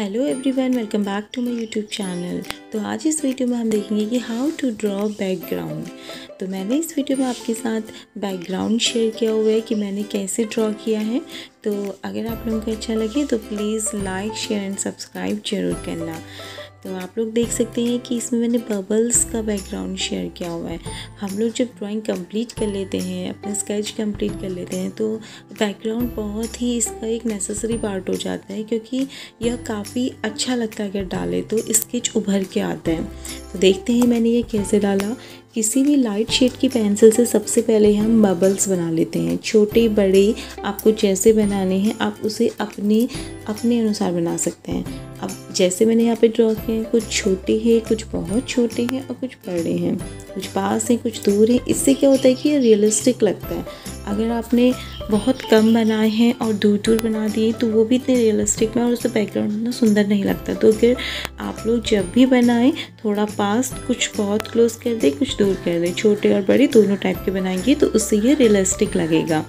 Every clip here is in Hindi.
Hello everyone welcome back to my YouTube channel तो आज इस वीडियो में हम देखेंगे कि हाउ टू ड्रॉ बैकग्राउंड तो मैंने इस वीडियो में आपके साथ बैकग्राउंड शेयर किया हुआ है कि मैंने कैसे ड्रॉ किया है। तो अगर आप लोगों को अच्छा लगे तो please like share and subscribe ज़रूर करना। तो आप लोग देख सकते हैं कि इसमें मैंने बबल्स का बैकग्राउंड शेयर किया हुआ है। हम लोग जब ड्राइंग कंप्लीट कर लेते हैं, अपना स्केच कंप्लीट कर लेते हैं तो बैकग्राउंड बहुत ही इसका एक नेसेसरी पार्ट हो जाता है क्योंकि यह काफ़ी अच्छा लगता है अगर डालें तो स्केच उभर के आता है। तो देखते हैं मैंने ये कैसे डाला। किसी भी लाइट शेड की पेंसिल से सबसे पहले हम बबल्स बना लेते हैं। छोटे, बड़े, आपको जैसे बनाने हैं, आप उसे अपने अपने अनुसार बना सकते हैं। अब जैसे मैंने यहाँ पे ड्रॉ किए हैं, कुछ छोटे हैं, कुछ बहुत छोटे हैं और कुछ बड़े हैं। कुछ पास हैं, कुछ दूर हैं। इससे क्या होता है कि ये रियलिस्टिक लगता है। अगर आपने बहुत कम बनाए हैं और दूर दूर बना दिए तो वो भी इतने रियलिस्टिक में और उसका बैकग्राउंड इतना सुंदर नहीं लगता। तो अगर आप लोग जब भी बनाएँ, थोड़ा पास कुछ बहुत क्लोज कर दें, कुछ दूर कर दें। छोटे और बड़े दोनों टाइप के बनाएँगे तो उससे ये रियलिस्टिक लगेगा।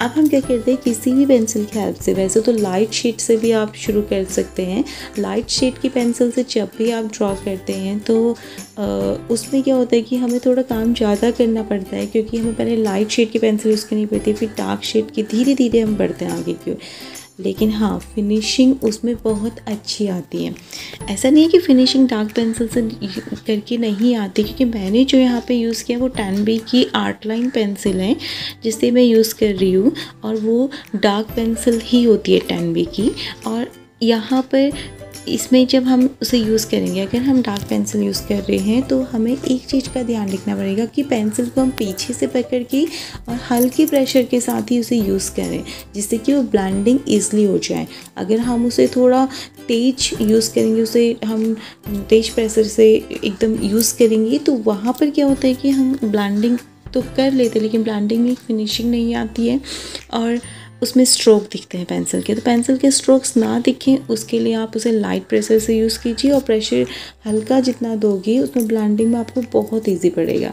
अब हम क्या करते हैं, किसी भी पेंसिल की हेल्प से, वैसे तो लाइट शीट से भी आप शुरू कर सकते हैं। लाइट शीट की पेंसिल से जब भी आप ड्रॉ करते हैं तो उसमें क्या होता है कि हमें थोड़ा काम ज़्यादा करना पड़ता है क्योंकि हमें पहले लाइट शेड की पेंसिल यूज़ करनी पड़ती है फिर डार्क शेड की धीरे धीरे हम बढ़ते हैं आगे की लेकिन हाँ फिनिशिंग उसमें बहुत अच्छी आती है। ऐसा नहीं है कि फिनिशिंग डार्क पेंसिल से करके नहीं आती, क्योंकि मैंने जो यहाँ पे यूज़ किया वो टेन बी की आर्ट लाइन पेंसिल है, जिससे मैं यूज़ कर रही हूँ, और वो डार्क पेंसिल ही होती है टेन बी की। और यहाँ पर इसमें जब हम उसे यूज़ करेंगे, अगर हम डार्क पेंसिल यूज़ कर रहे हैं तो हमें एक चीज़ का ध्यान रखना पड़ेगा कि पेंसिल को हम पीछे से पकड़ के और हल्के प्रेशर के साथ ही उसे यूज़ करें, जिससे कि वो ब्लैंडिंग ईजली हो जाए। अगर हम उसे थोड़ा तेज यूज़ करेंगे, उसे हम तेज प्रेशर से एकदम यूज़ करेंगे तो वहाँ पर क्या होता है कि हम ब्लैंडिंग तो कर लेते लेकिन ब्लैंडिंग में फिनिशिंग नहीं आती है। और उसमें स्ट्रोक दिखते हैं पेंसिल के। तो पेंसिल के स्ट्रोक्स ना दिखें, उसके लिए आप उसे लाइट प्रेशर से यूज़ कीजिए और प्रेशर हल्का जितना दोगे, उसमें ब्लेंडिंग में आपको बहुत इजी पड़ेगा।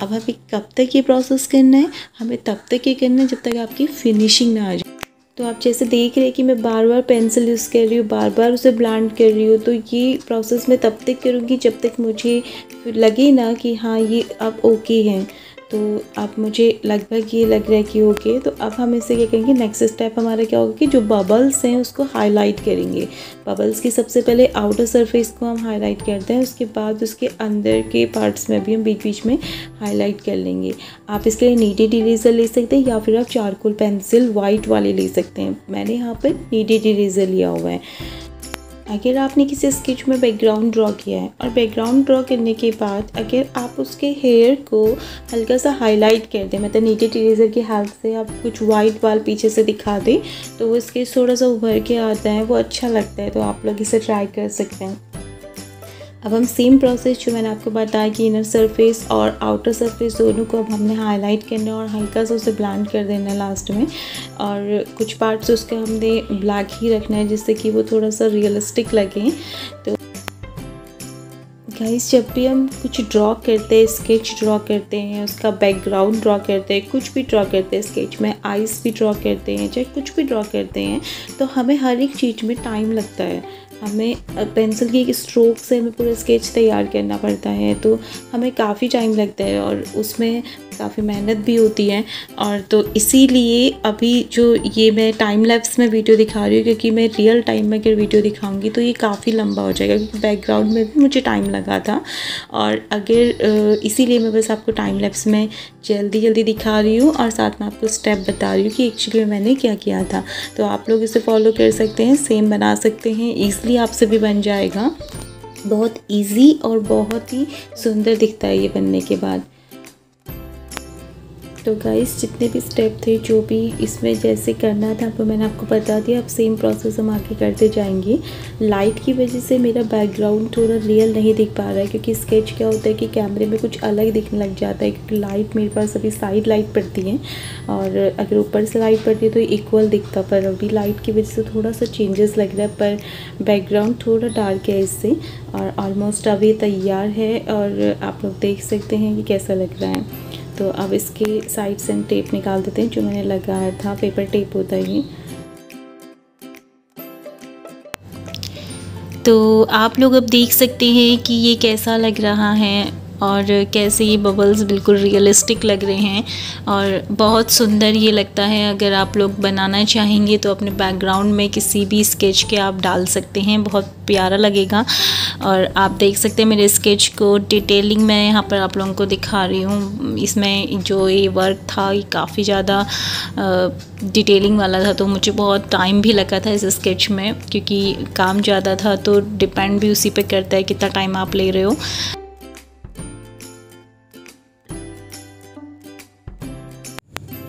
अब हमें कब तक ये प्रोसेस करना है? हमें तब तक ये करना है जब तक आपकी फिनिशिंग ना आ जाए। तो आप जैसे देख रहे हैं कि मैं बार बार पेंसिल यूज़ कर रही हूँ बार बार उसे ब्लांड कर रही हूँ तो ये प्रोसेस मैं तब तक करूँगी जब तक मुझे लगे ना कि हाँ ये अब ओके हैं। तो आप मुझे लगभग ये लग रहा है कि ओके तो अब हम इसे क्या करेंगे? नेक्स्ट स्टेप हमारा क्या होगा कि जो बबल्स हैं उसको हाईलाइट करेंगे। बबल्स की सबसे पहले आउटर सरफेस को हम हाईलाइट करते हैं, उसके बाद उसके अंदर के पार्ट्स में भी हम बीच बीच में हाईलाइट कर लेंगे। आप इसके लिए नीडेड इरेज़र ले सकते हैं या फिर आप चारकोल पेंसिल वाइट वाले ले सकते हैं। मैंने यहाँ पर नीडेड इरेज़र लिया हुआ है। अगर आपने किसी स्केच में बैकग्राउंड ड्रॉ किया है और बैकग्राउंड ड्रॉ करने के बाद अगर आप उसके हेयर को हल्का सा हाईलाइट कर दें। मतलब नीचे इरेजर की हेल्प से आप कुछ वाइट बाल पीछे से दिखा दें तो वो स्केच थोड़ा सा उभर के आता है, वो अच्छा लगता है तो आप लोग इसे ट्राई कर सकते हैं। अब हम सेम प्रोसेस जो मैंने आपको बताया कि इनर सरफेस और आउटर सरफेस दोनों को अब हमने हाईलाइट करना और हल्का सा उसे ब्लांड कर देना लास्ट में। और कुछ पार्ट्स उसके हमने ब्लैक ही रखना है जिससे कि वो थोड़ा सा रियलिस्टिक लगे। तो गाइस जब भी हम कुछ ड्रॉ करते हैं स्केच ड्रॉ करते हैं, उसका बैकग्राउंड ड्रॉ करते हैं, कुछ भी ड्रॉ करते हैं स्केच में आइस भी ड्रॉ करते हैं, चाहे कुछ भी ड्रॉ करते हैं तो हमें हर एक चीज़ में टाइम लगता है। हमें पेंसिल की एक स्ट्रोक से हमें पूरा स्केच तैयार करना पड़ता है तो हमें काफ़ी टाइम लगता है और उसमें काफ़ी मेहनत भी होती है। और तो इसीलिए अभी जो ये मैं टाइम लैप्स में वीडियो दिखा रही हूँ, क्योंकि मैं रियल टाइम में अगर वीडियो दिखाऊँगी तो ये काफ़ी लंबा हो जाएगा, क्योंकि बैकग्राउंड में भी मुझे टाइम लगा था। और अगर इसीलिए मैं बस आपको टाइम लैप्स में जल्दी जल्दी दिखा रही हूँ और साथ में आपको स्टेप बता रही हूँ कि एक्चुअली मैंने क्या किया था। तो आप लोग इसे फॉलो कर सकते हैं सेम बना सकते हैं ईजली आपसे भी बन जाएगा। बहुत ईजी और बहुत ही सुंदर दिखता है ये बनने के बाद। तो गाइस जितने भी स्टेप थे, जो भी इसमें जैसे करना था, वो मैंने आपको बता दिया। अब सेम प्रोसेस हम आगे करते जाएँगे। लाइट की वजह से मेरा बैकग्राउंड थोड़ा रियल नहीं दिख पा रहा है, क्योंकि स्केच क्या होता है कि कैमरे में कुछ अलग दिखने लग जाता है, क्योंकि लाइट मेरे पास अभी साइड लाइट पड़ती है। और अगर ऊपर से लाइट पड़ती है तो इक्वल दिखता, पर अभी लाइट की वजह से थोड़ा सा चेंजेस लग रहा है, पर बैकग्राउंड थोड़ा डार्क है इससे। और ऑलमोस्ट अभी तैयार है, और आप लोग देख सकते हैं कि कैसा लग रहा है। तो अब इसके साइड से हम टेप निकाल देते हैं, जो मैंने लगाया था पेपर टेप होता ही तो आप लोग अब देख सकते हैं कि ये कैसा लग रहा है। और कैसे ये बबल्स बिल्कुल रियलिस्टिक लग रहे हैं और बहुत सुंदर ये लगता है। अगर आप लोग बनाना चाहेंगे तो अपने बैकग्राउंड में किसी भी स्केच के आप डाल सकते हैं। बहुत प्यारा लगेगा। और आप देख सकते हैं मेरे स्केच को डिटेलिंग मैं यहाँ पर आप लोगों को दिखा रही हूँ। इसमें जो ये वर्क था, ये काफ़ी ज़्यादा डिटेलिंग वाला था तो मुझे बहुत टाइम भी लगा था इस स्केच में। क्योंकि काम ज़्यादा था तो डिपेंड भी उसी पे करता है कितना टाइम आप ले रहे हो।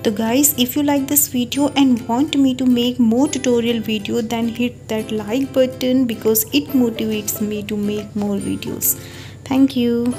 So guys if you like this video and want me to make more tutorial video then hit that like button because it motivates me to make more videos. Thank you.